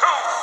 two.